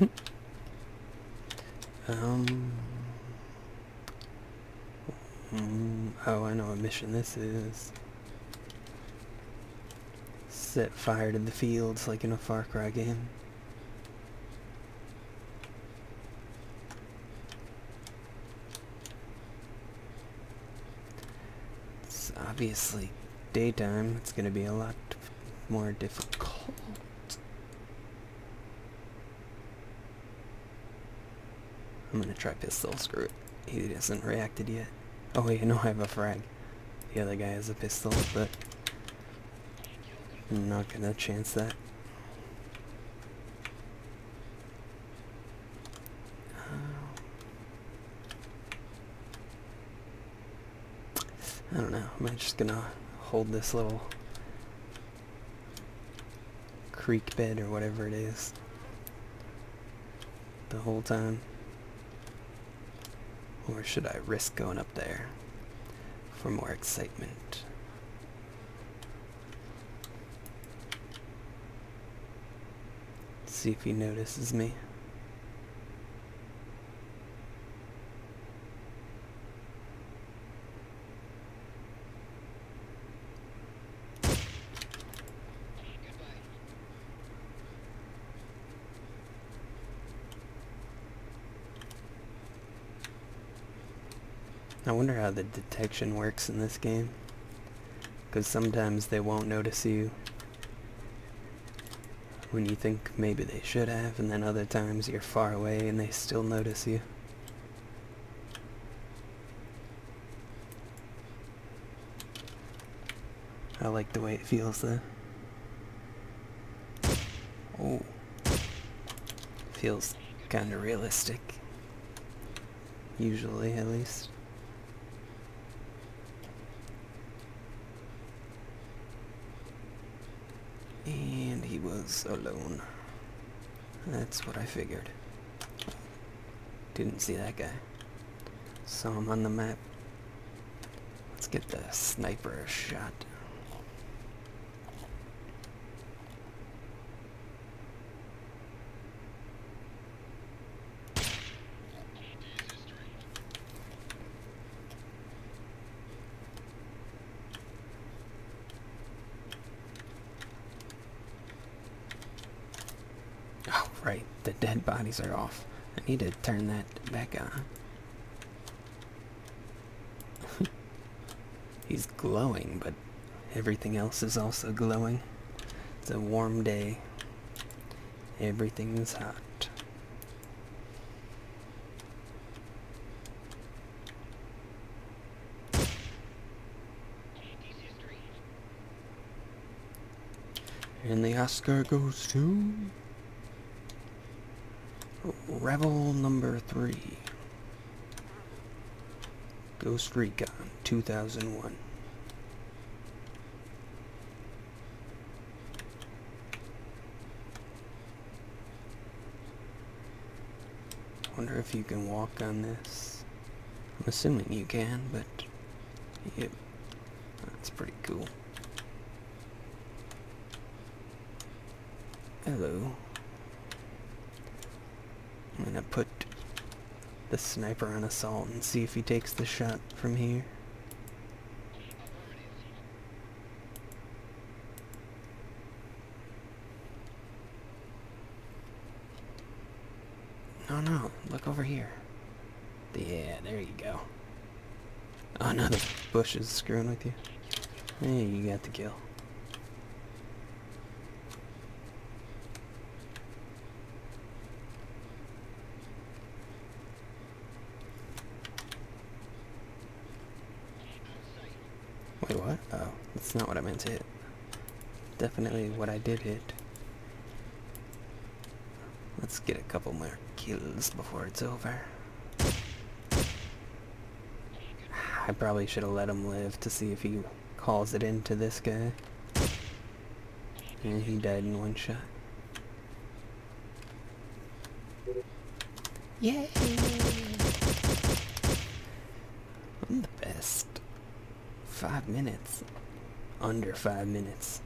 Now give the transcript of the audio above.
um. mm, oh, I know what mission this is. Set fire to the fields like in a Far Cry game. It's obviously daytime. It's going to be a lot more difficult. I'm gonna try pistol. Screw it. He hasn't reacted yet. Oh wait, no, I have a frag. The other guy has a pistol, but I'm not gonna chance that. I don't know. Am I just gonna hold this little creek bed or whatever it is the whole time? Or should I risk going up there for more excitement? See if he notices me. I wonder how the detection works in this game. Because sometimes they won't notice you when you think maybe they should have, and then other times you're far away and they still notice you. I like the way it feels though. Oh. Feels kinda realistic. Usually, at least. And he was alone. That's what I figured. Didn't see that guy. Saw him on the map. Let's get the sniper shot. Oh, right. The dead bodies are off. I need to turn that back on. He's glowing, but everything else is also glowing. It's a warm day. Everything is hot. And the Oscar goes to... Rebel number three. Ghost Recon 2001. Wonder if you can walk on this. I'm assuming you can, but yep, that's pretty cool. Hello. I'm gonna put the sniper on assault and see if he takes the shot from here. No, no, look over here. Yeah, there you go. Oh no, the bush is screwing with you. Hey, you got the kill. Wait, what? Oh, that's not what I meant to hit. Definitely what I did hit. Let's get a couple more kills before it's over. I probably should have let him live to see if he calls it into this guy. And he died in one shot. Yay! I'm the best. Five minutes. Under five minutes.